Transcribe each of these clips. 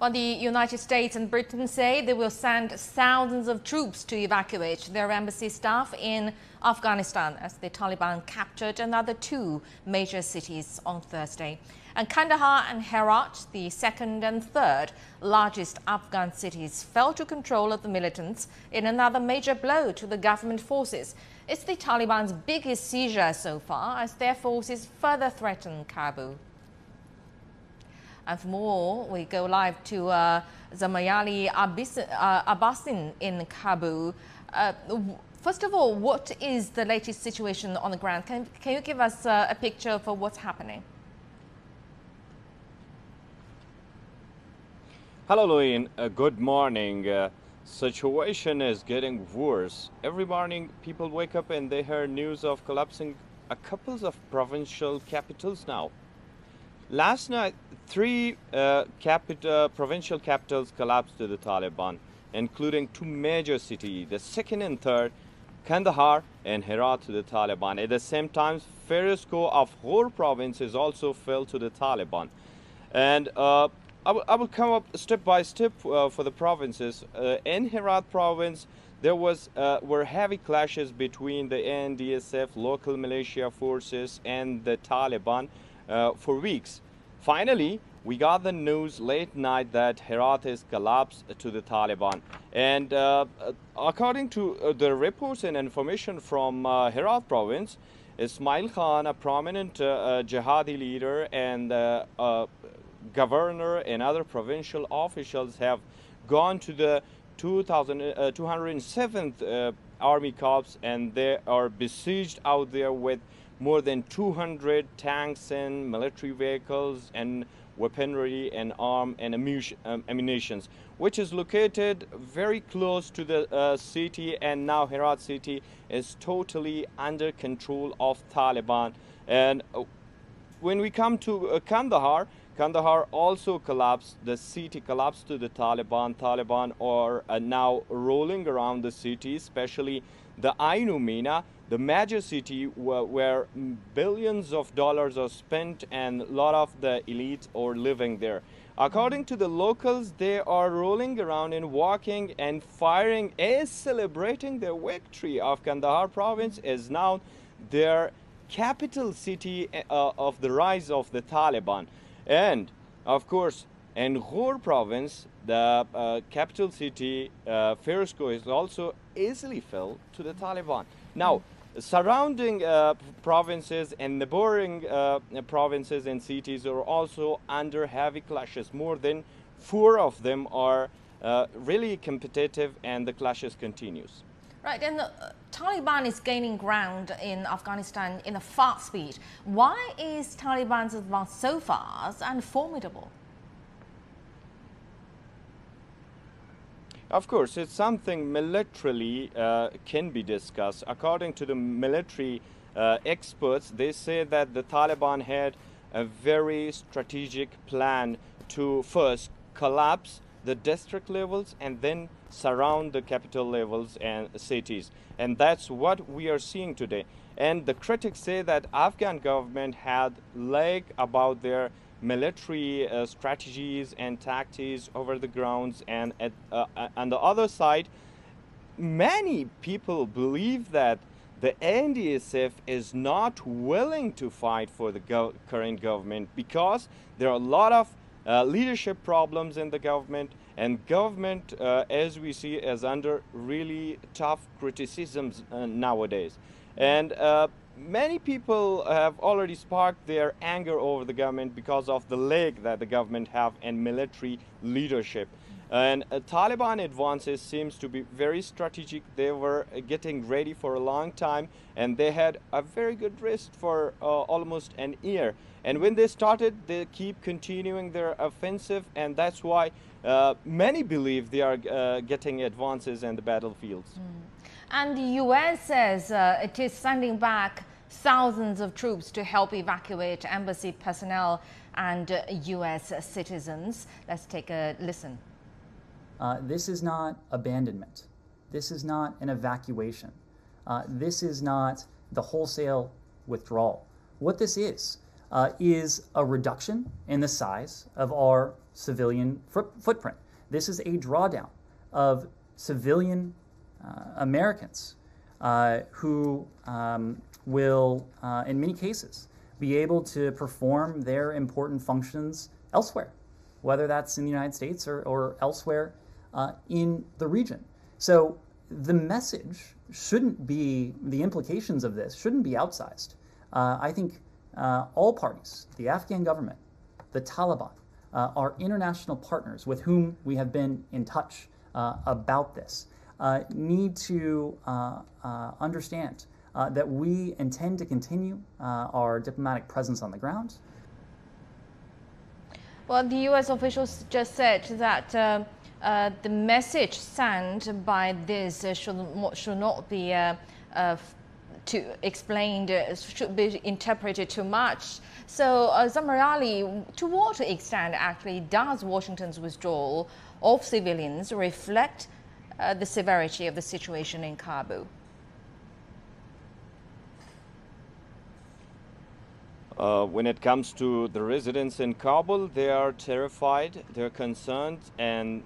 Well, the United States and Britain say they will send thousands of troops to evacuate their embassy staff in Afghanistan as the Taliban captured another two major cities on Thursday. And Kandahar and Herat, the second and third largest Afghan cities, fell to control of the militants in another major blow to the government forces. It's the Taliban's biggest seizure so far as their forces further threaten Kabul. And for more, we go live to uh, Zmaryalai uh, Abasin in Kabul. Uh, first of all, what is the latest situation on the ground? Can, can you give us uh, a picture for what's happening? Hello, Louine. Uh, good morning. Uh, situation is getting worse. Every morning, people wake up and they hear news of collapsing a couple of provincial capitals now. Last night, three uh, uh, provincial capitals collapsed to the Taliban, including two major cities, the second and third, Kandahar and Herat to the Taliban. At the same time, Firozkoh of Ghor province is also fell to the Taliban. And uh, I, will come up step by step uh, for the provinces. Uh, in Herat province, there was uh, were heavy clashes between the NDSF, local militia forces, and the Taliban uh, for weeks. Finally, we got the news late night that Herat has collapsed to the Taliban. And uh, according to uh, the reports and information from uh, Herat province, Ismail Khan, a prominent uh, uh, jihadi leader and uh, governor and other provincial officials have gone to the 2000, 207th Army Corps and they are besieged out there with more than 200 tanks and military vehicles and weaponry and arm and um, ammunition, which is located very close to the uh, city and now Herat city is totally under control of Taliban. And uh, when we come to uh, Kandahar, Kandahar also collapsed. The city collapsed to the Taliban. Taliban are uh, now rolling around the city, especially the Aino Mina the major city where, where, billions of dollars are spent and a lot of the elite are living there. According to the locals, they are rolling around and walking and firing as celebrating their victory of Kandahar province is now their capital city uh, of the rise of the Taliban. And of course, in Ghor province, the uh, capital city, uh, Firozkoh, is also easily fell to the Taliban. Now, surrounding uh, provinces and neighboring uh, provinces and cities are also under heavy clashes. More than four of them are uh, really competitive and the clashes continues. Right, and the uh, Taliban is gaining ground in Afghanistan in a fast speed. Why is Taliban's advance so fast and formidable? Of course, it's something militarily uh, can be discussed. According to the military uh, experts, they say that the Taliban had a very strategic plan to first collapse the district levels and then surround the capital levels and cities. And that's what we are seeing today. And the critics say that Afghan government had lag about their military uh, strategies and tactics over the grounds and at, uh, uh on the other side many people believe that the NDSF is not willing to fight for the go current government because there are a lot of uh, leadership problems in the government and government uh, as we see is under really tough criticisms uh, nowadays. And many people have already sparked their anger over the government because of the leg that the government have in military leadership. And uh, Taliban advances seems to be very strategic. They were uh, getting ready for a long time and they had a very good rest for uh, almost an year. And when they started, they keep continuing their offensive and that's why uh, many believe they are uh, getting advances in the battlefields. Mm. And the U.S. says it is sending back thousands of troops to help evacuate embassy personnel and uh, U.S. citizens. Let's take a listen. Uh, this is not abandonment. This is not an evacuation. Uh, this is not the wholesale withdrawal. What this is, uh, is a reduction in the size of our civilian footprint. This is a drawdown of civilian uh, Americans uh, who um, will, uh, in many cases, be able to perform their important functions elsewhere, whether that's in the United States or, or elsewhere uh, in the region. So the message shouldn't be, the implications of this shouldn't be outsized. Uh, I think uh, all parties, the Afghan government, the Taliban, uh, are international partners with whom we have been in touch uh, about this, need to uh, that we intend to continue our diplomatic presence on the ground. Well, the U.S. officials just said that uh, the message sent by this uh, should, should not be uh, to explained should be interpreted too much. So, uh, Zamarini, to what extent actually does Washington's withdrawal of civilians reflect uh, the severity of the situation in Kabul? Uh, when it comes to the residents in Kabul, they are terrified, they're concerned, and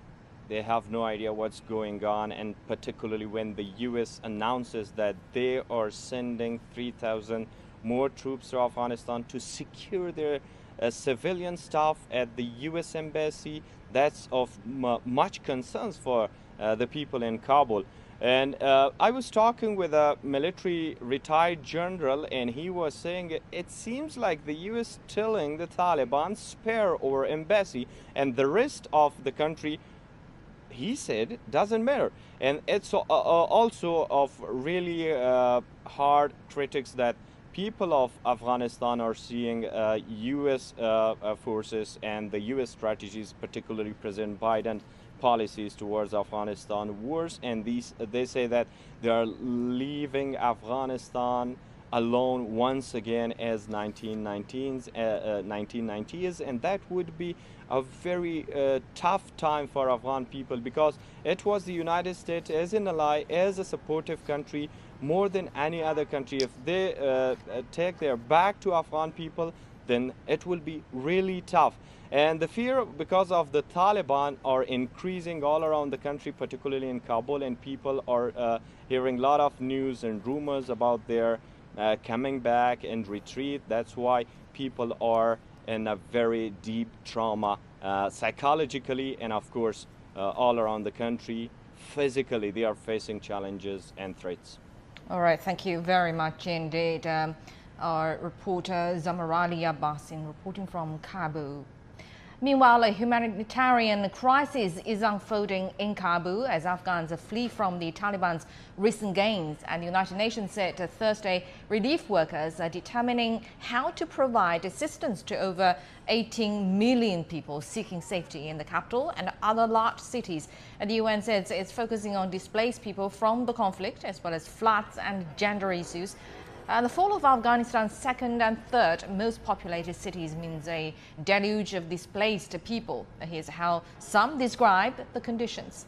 they have no idea what's going on, and particularly when the U.S. announces that they are sending 3,000 more troops to Afghanistan to secure their uh, civilian staff at the U.S. embassy. That's of much concerns for uh, the people in Kabul. And uh, I was talking with a military retired general, and he was saying it seems like the U.S. telling the Taliban spare our embassy, and the rest of the country he said doesn't matter and it's uh, uh, also of really uh, hard critics that people of afghanistan are seeing uh, us uh, forces and the us strategies particularly president biden policies towards afghanistan worse and these they say that they are leaving afghanistan alone once again as 1919s, uh, 1990s, uh, and that would be a very uh, tough time for Afghan people because it was the United States as an ally, as a supportive country, more than any other country. If they uh, uh, take their back to Afghan people, then it will be really tough. And the fear because of the Taliban are increasing all around the country, particularly in Kabul, and people are uh, hearing a lot of news and rumors about their uh, coming back and retreat. That's why people are in a very deep trauma uh, psychologically and of course uh, all around the country. Physically they are facing challenges and threats. All right. Thank you very much indeed um, our reporter Zmaryalai Abasin reporting from Kabul Meanwhile, a humanitarian crisis is unfolding in Kabul as Afghans flee from the Taliban's recent gains. And the United Nations said Thursday relief workers are determining how to provide assistance to over 18 million people seeking safety in the capital and other large cities. And the UN says it's focusing on displaced people from the conflict as well as floods and gender issues. Uh, the fall of Afghanistan's second and third most populated cities means a deluge of displaced people. Here's how some describe the conditions.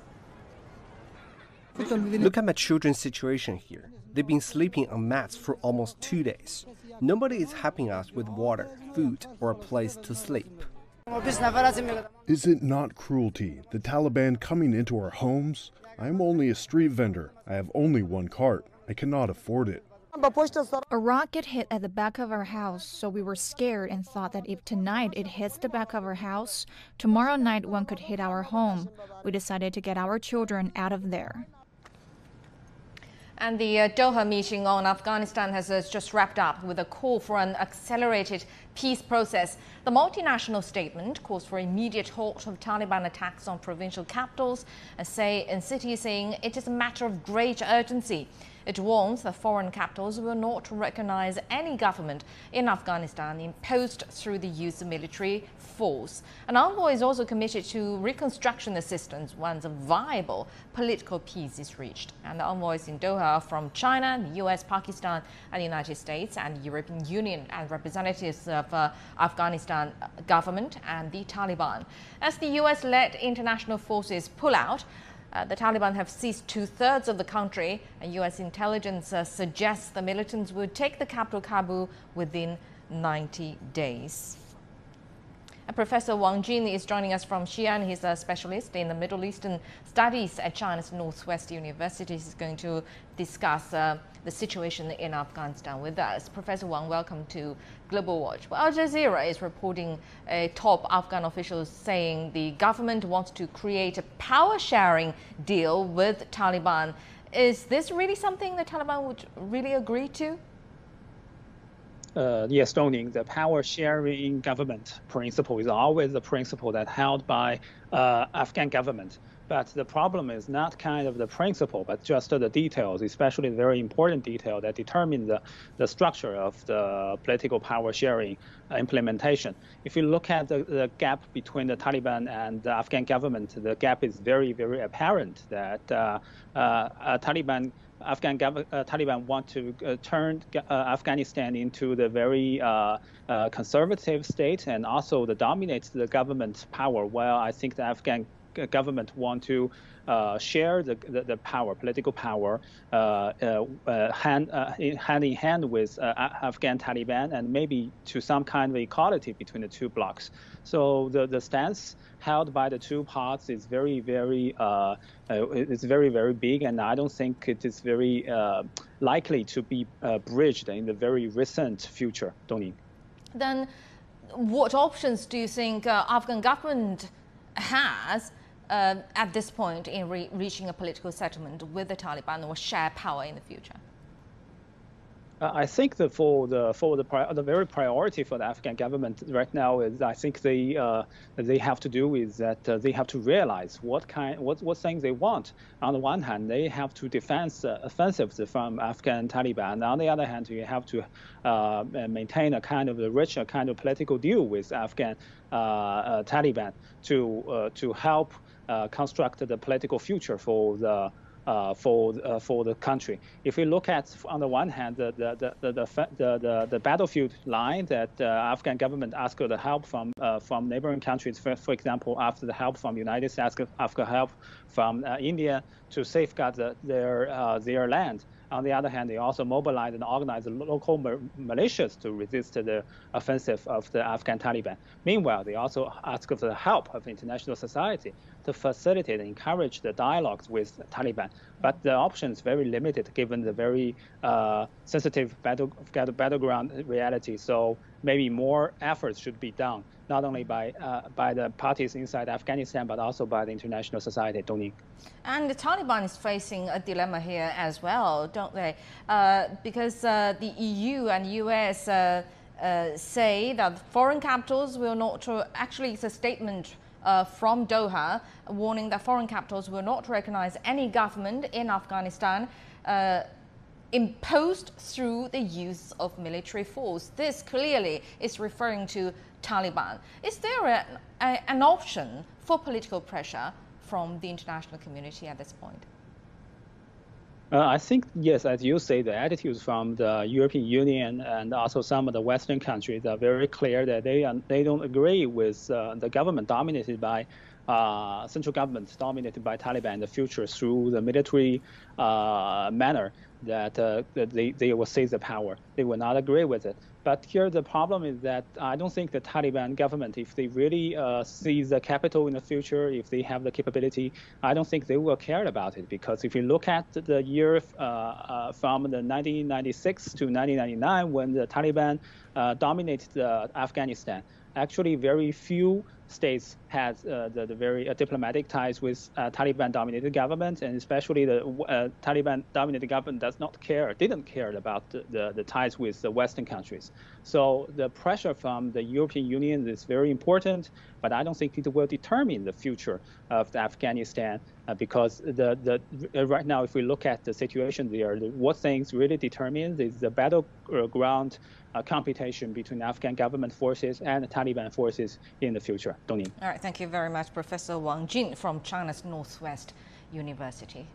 Look at my children's situation here. They've been sleeping on mats for almost two days. Nobody is helping us with water, food, or a place to sleep. Is it not cruelty, the Taliban coming into our homes? I am only a street vendor. I have only one cart. I cannot afford it. A rocket hit at the back of our house, so we were scared and thought that if tonight it hits the back of our house, tomorrow night one could hit our home. We decided to get our children out of there. And the uh, Doha meeting on Afghanistan has uh, just wrapped up with a call for an accelerated peace process. The multinational statement calls for immediate halt of Taliban attacks on provincial capitals, uh, say in cities saying it is a matter of great urgency. It warns that foreign capitals will not recognize any government in Afghanistan imposed through the use of military force. An envoy is also committed to reconstruction assistance once a viable political peace is reached. And the envoys in Doha are from China, the US, Pakistan, and the United States, and the European Union, and representatives of uh, Afghanistan government and the Taliban. As the US-led international forces pull out, uh, the Taliban have seized two thirds of the country, and U.S. intelligence uh, suggests the militants would take the capital Kabul within 90 days. Professor Wang Jin is joining us from Xi'an. He's a specialist in the Middle Eastern studies at China's Northwest University. He's going to discuss uh, the situation in Afghanistan with us. Professor Wang, welcome to Global Watch. Well, Al Jazeera is reporting a top Afghan official saying the government wants to create a power sharing deal with Taliban. Is this really something the Taliban would really agree to? Uh, yes, Dongning, the power sharing government principle is always the principle that held by uh, Afghan government. But the problem is not kind of the principle, but just the details, especially the very important detail that determine the, the structure of the political power sharing uh, implementation. If you look at the, the gap between the Taliban and the Afghan government, the gap is very, very apparent that uh, uh, Taliban Afghan uh, Taliban want to uh, turn uh, Afghanistan into the very conservative state and also the dominate the government power. While I think the Afghan government want to uh, share the, the, the, power, political power, uh, uh, hand, in, hand in hand with Afghan Taliban and maybe to some kind of equality between the two blocs. So the, the stance held by the two parts is very, very, uh, it's very, very big, and I don't think it is very likely to be bridged in the very recent future, Dongning. Then what options do you think uh, Afghan government has uh, at this point in re reaching a political settlement with the Taliban or share power in the future? Uh, I think that for the for the the very priority for the Afghan government right now is I think they uh, they have to do is that uh, they have to realize what kind what what things they want. On the one hand, they have to defend uh, offensives from Afghan Taliban. On the other hand, you have to uh, maintain a kind of a rich a kind of political deal with Afghan uh, Taliban to to help uh, construct the political future for the uh, for uh, for the country. If we look at on the one hand the the the the, the, the, the battlefield line that uh, Afghan government asked for the help from uh, from neighboring countries, for, for example, after the help from United States, after help from uh, India to safeguard the, their their land. On the other hand, they also mobilized and organized local militias to resist the offensive of the Afghan Taliban. Meanwhile, they also asked for the help of international society to facilitate and encourage the dialogues with the Taliban. But the option is very limited given the very uh, sensitive battle, battleground reality. So maybe more efforts should be done, not only by uh, by the parties inside Afghanistan, but also by the international society. Dongning. And the Taliban is facing a dilemma here as well, don't they? Uh, because uh, the EU and US uh, uh, say that foreign capitals will not, actually it's a statement uh, from Doha warning that foreign capitals will not recognize any government in Afghanistan uh, imposed through the use of military force. This clearly is referring to Taliban. Is there a, a, an option for political pressure from the international community at this point? Uh, I think yes, as you say, the attitudes from the European Union and also some of the Western countries are very clear that they are, they don't agree with uh, the government dominated by uh, central government dominated by Taliban in the future through the military uh, manner that, uh, that they, they will seize the power. They will not agree with it. But here the problem is that I don't think the Taliban government, if they really uh, seize the capital in the future, if they have the capability, I don't think they will care about it. Because if you look at the year uh, uh, from the 1996 to 1999, when the Taliban dominated Afghanistan, actually very few states has uh, the, the, very uh, diplomatic ties with uh, Taliban-dominated government, and especially the uh, Taliban-dominated government does not care, didn't care about the, the, the, ties with the Western countries. So the pressure from the European Union is very important, but I don't think it will determine the future of Afghanistan uh, because the, the uh, right now, if we look at the situation there, what things really determine is the battleground computation between Afghan government forces and Taliban forces in the future. All right, thank you very much, Professor Wang Jin from China's Northwest University.